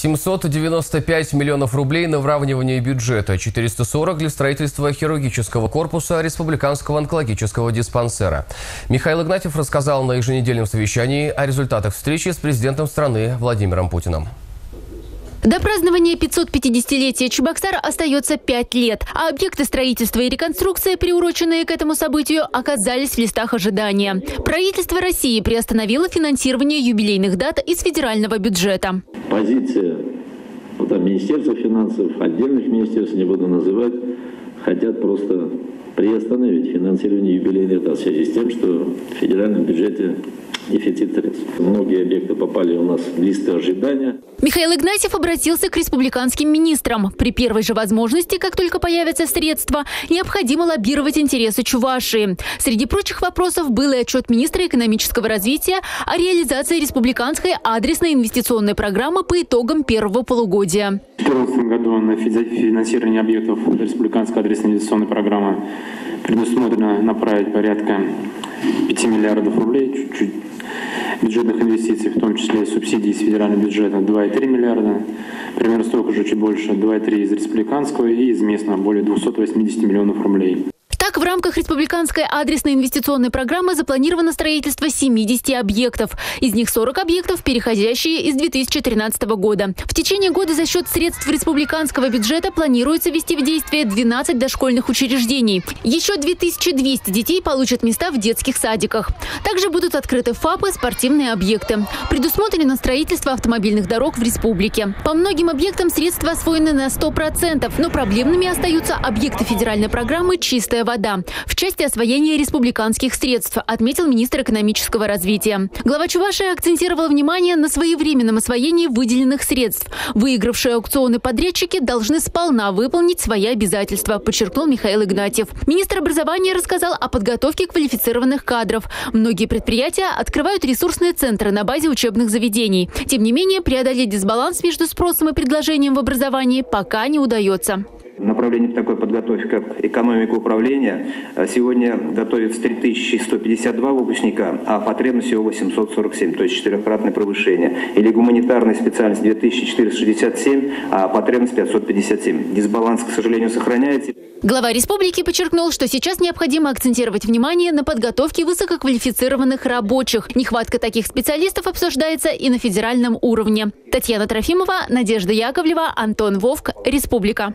795 миллионов рублей на выравнивание бюджета, 440 для строительства хирургического корпуса Республиканского онкологического диспансера. Михаил Игнатьев рассказал на еженедельном совещании о результатах встречи с президентом страны Владимиром Путиным. До празднования 550-летия Чебоксара остается 5 лет, а объекты строительства и реконструкции, приуроченные к этому событию, оказались в листах ожидания. Правительство России приостановило финансирование юбилейных дат из федерального бюджета. Позиция там, Министерства финансов, отдельных министерств, не буду называть, хотят просто приостановить финансирование юбилейных дат в связи с тем, что в федеральном бюджете дефицит средств. Многие объекты попали у нас в листы ожидания. Михаил Игнатьев обратился к республиканским министрам. При первой же возможности, как только появятся средства, необходимо лоббировать интересы Чувашии. Среди прочих вопросов был и отчет министра экономического развития о реализации республиканской адресной инвестиционной программы по итогам первого полугодия. В 2014 году на финансирование объектов республиканской адресной инвестиционной программы предусмотрено направить порядка 5 миллиардов рублей, чуть-чуть бюджетных инвестиций, в том числе субсидий из федерального бюджета 2,3 миллиарда, примерно столько же, чуть больше, 2,3 из республиканского и из местного более 280 миллионов рублей. В рамках республиканской адресной инвестиционной программы запланировано строительство 70 объектов. Из них 40 объектов, переходящие из 2013 года. В течение года за счет средств республиканского бюджета планируется ввести в действие 12 дошкольных учреждений. Еще 2200 детей получат места в детских садиках. Также будут открыты ФАПы, спортивные объекты. Предусмотрено строительство автомобильных дорог в республике. По многим объектам средства освоены на 100%, но проблемными остаются объекты федеральной программы «Чистая вода» вода в части освоения республиканских средств, отметил министр экономического развития. Глава Чувашии акцентировал внимание на своевременном освоении выделенных средств. Выигравшие аукционы подрядчики должны сполна выполнить свои обязательства, подчеркнул Михаил Игнатьев. Министр образования рассказал о подготовке квалифицированных кадров. Многие предприятия открывают ресурсные центры на базе учебных заведений. Тем не менее, преодолеть дисбаланс между спросом и предложением в образовании пока не удается. Направление такой подготовки, как экономика управления, э, сегодня готовится 3152 выпускника, а потребность всего 847, то есть четырехкратное повышение. Или гуманитарная специальность 2467, а потребность 557. Дисбаланс, к сожалению, сохраняется. Глава республики подчеркнул, что сейчас необходимо акцентировать внимание на подготовке высококвалифицированных рабочих. Нехватка таких специалистов обсуждается и на федеральном уровне. Татьяна Трофимова, Надежда Яковлева, Антон Вовк, Республика.